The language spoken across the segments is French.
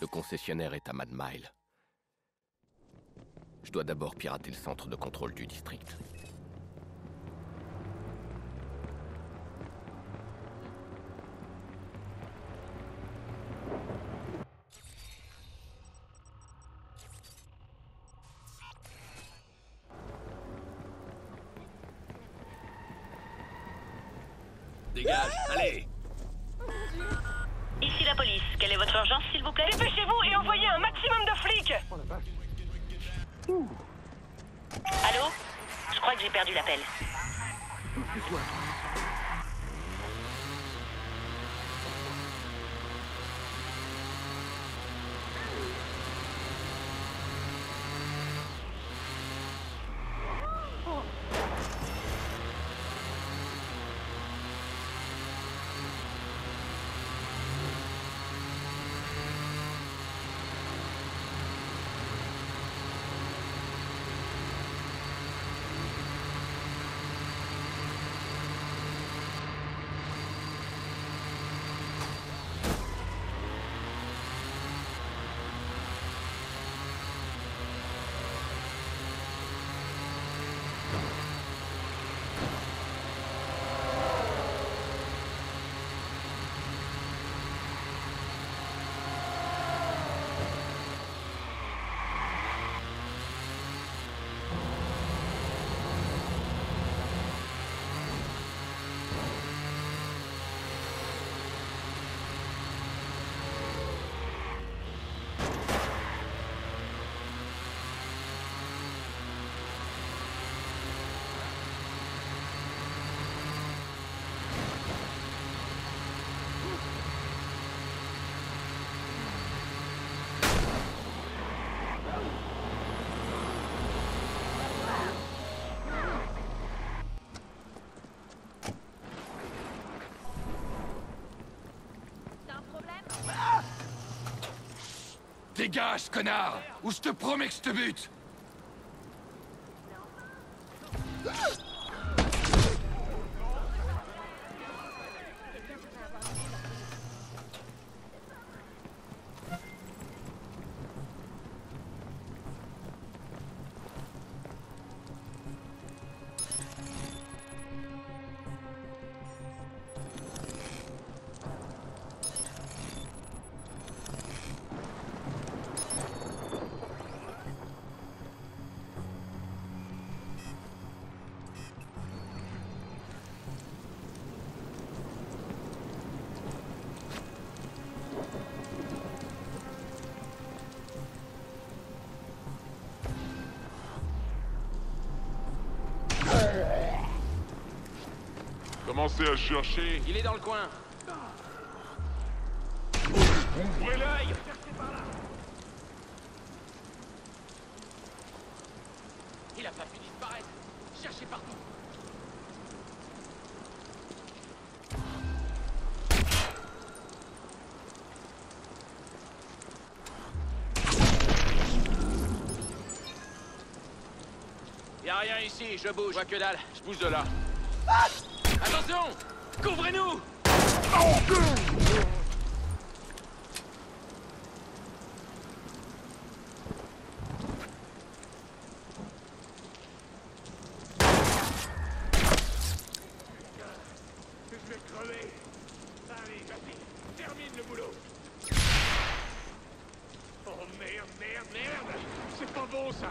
Le concessionnaire est à Mad Mile. Je dois d'abord pirater le centre de contrôle du district. Dégage, allez Ici la police. S'il vous plaît. Dépêchez-vous et envoyez un maximum de flics. Allô? Je crois que j'ai perdu l'appel. Dégage, connard Ou je te promets que je te bute Commencez à chercher. Il est dans le coin Ouvrez l'œil Il a pas pu disparaître Cherchez partout Y'a rien ici, je bouge. Je vois que dalle, je bouge de là. Attention Couvrez-nous. Je vais crever Allez, vas-y, termine le boulot Oh merde, merde, merde C'est pas bon ça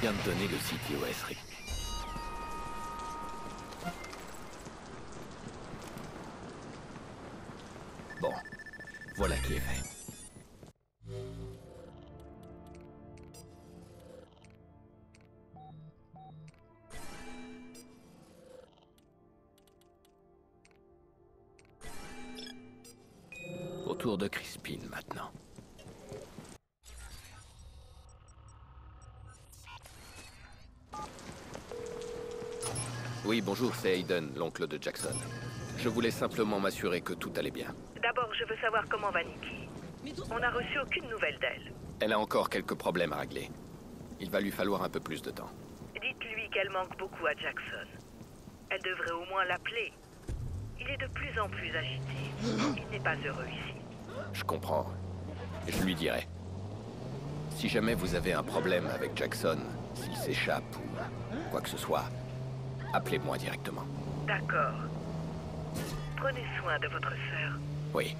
Viens de donner le CTOS, Rick. Bon, voilà qui est fait. Autour de Crispin maintenant. Oui, bonjour, c'est Hayden, l'oncle de Jackson. Je voulais simplement m'assurer que tout allait bien. D'abord, je veux savoir comment va Nikki. On n'a reçu aucune nouvelle d'elle. Elle a encore quelques problèmes à régler. Il va lui falloir un peu plus de temps. Dites-lui qu'elle manque beaucoup à Jackson. Elle devrait au moins l'appeler. Il est de plus en plus agité. Il n'est pas heureux ici. Je comprends. Je lui dirai. Si jamais vous avez un problème avec Jackson, s'il s'échappe ou quoi que ce soit, appelez-moi directement. D'accord. Prenez soin de votre sœur. Oui.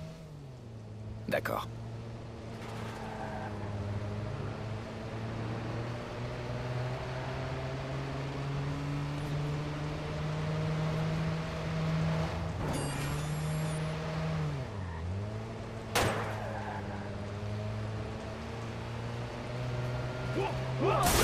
D'accord. Citoyens,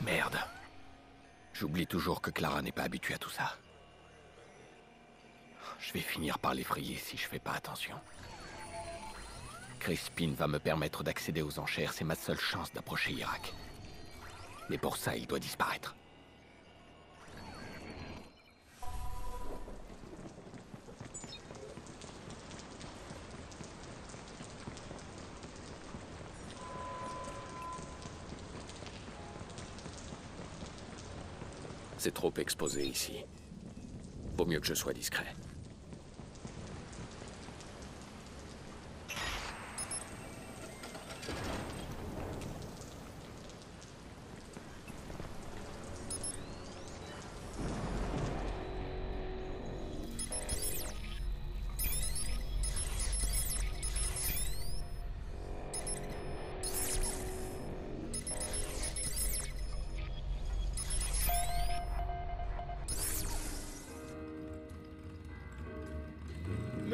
Merde. J'oublie toujours que Clara n'est pas habituée à tout ça. Je vais finir par l'effrayer si je fais pas attention. Crispin va me permettre d'accéder aux enchères, c'est ma seule chance d'approcher Irak. Mais pour ça, il doit disparaître. C'est trop exposé ici. Vaut mieux que je sois discret.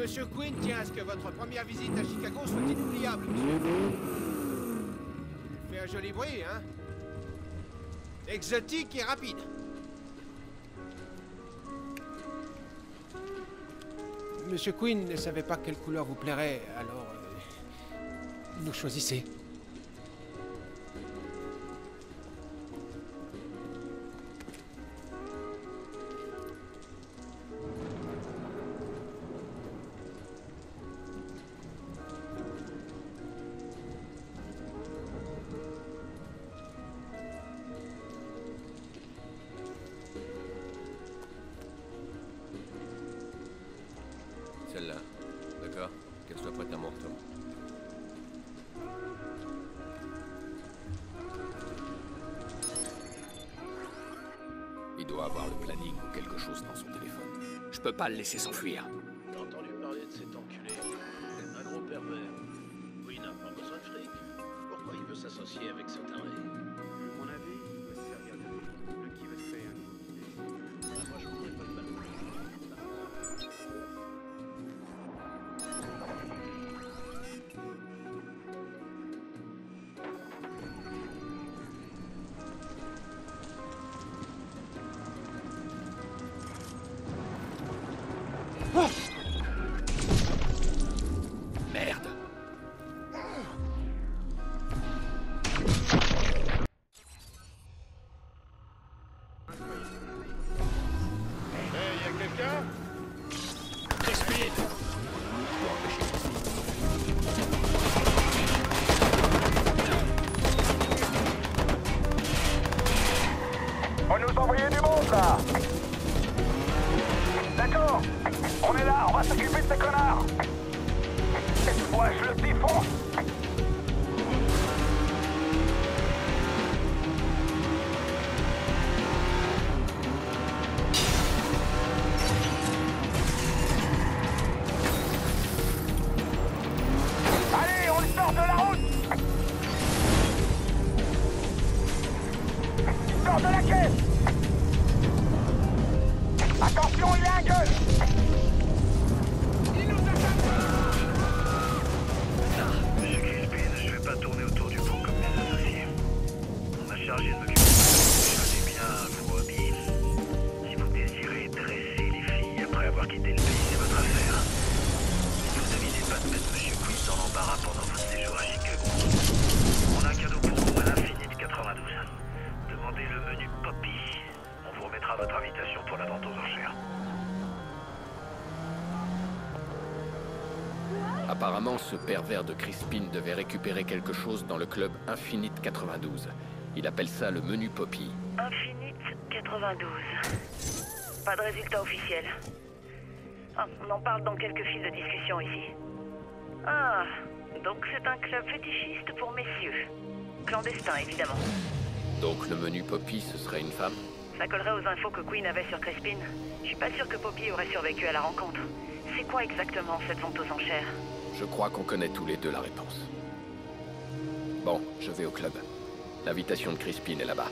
Monsieur Quinn tient à ce que votre première visite à Chicago soit inoubliable, monsieur. Fait un joli bruit, hein Exotique et rapide. Monsieur Quinn ne savait pas quelle couleur vous plairait, alors... euh, nous choisissez. Peux pas le laisser s'enfuir. Attention, il a un gueule Ce pervers de Crispin devait récupérer quelque chose dans le club Infinite 92. Il appelle ça le menu Poppy. Infinite 92. Pas de résultat officiel. Ah, on en parle dans quelques fils de discussion ici. Ah, donc c'est un club fétichiste pour messieurs. Clandestin, évidemment. Donc le menu Poppy, ce serait une femme? Ça collerait aux infos que Queen avait sur Crespin. Je suis pas sûr que Poppy aurait survécu à la rencontre. C'est quoi exactement cette vente aux enchères? Je crois qu'on connaît tous les deux la réponse. Bon, je vais au club. L'invitation de Crispin est là-bas.